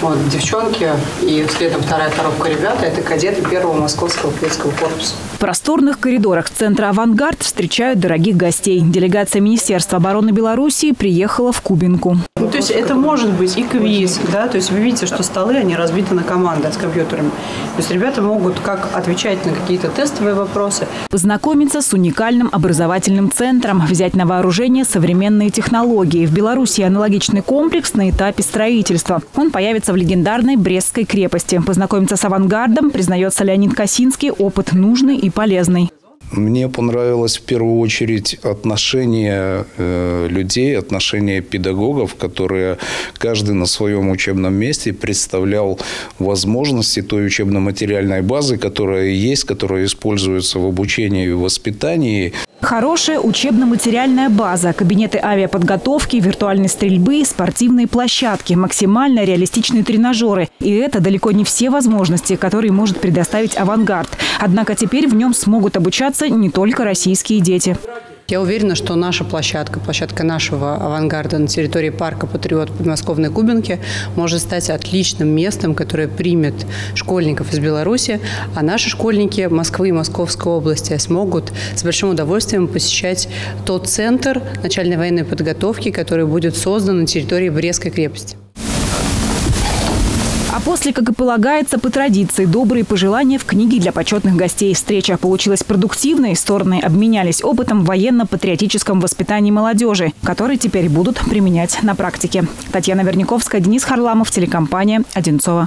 Вот, девчонки и следом вторая коробка ребята – это кадеты первого московского кадетского корпуса. В просторных коридорах центра «Авангард» встречают дорогих гостей. Делегация Министерства обороны Белоруссии приехала в Кубинку. Ну, то есть это может быть и квиз, да, то есть вы видите, что столы, они разбиты на команды с компьютерами. То есть ребята могут как отвечать на какие-то тестовые вопросы. Познакомиться с уникальным образовательным центром, взять на вооружение современные технологии. В Беларуси аналогичный комплекс на этапе строительства. Он появится в легендарной Брестской крепости. Познакомиться с авангардом, признается Леонид Косинский, опыт нужный и полезный. Мне понравилось в первую очередь отношение э, людей, отношение педагогов, которые каждый на своем учебном месте представлял возможности той учебно-материальной базы, которая есть, которая используется в обучении и воспитании. Хорошая учебно-материальная база, кабинеты авиаподготовки, виртуальной стрельбы, спортивные площадки, максимально реалистичные тренажеры. И это далеко не все возможности, которые может предоставить «Авангард». Однако теперь в нем смогут обучаться не только российские дети. Я уверена, что наша площадка, площадка нашего авангарда на территории парка «Патриот» подмосковной Кубинке может стать отличным местом, которое примет школьников из Беларуси, а наши школьники Москвы и Московской области смогут с большим удовольствием посещать тот центр начальной военной подготовки, который будет создан на территории Брестской крепости. А после, как и полагается, по традиции, добрые пожелания в книге для почетных гостей. Встреча получилась продуктивной, стороны обменялись опытом в военно-патриотическом воспитании молодежи, который теперь будут применять на практике. Татьяна Верняковская, Денис Харламов, телекомпания «Одинцова».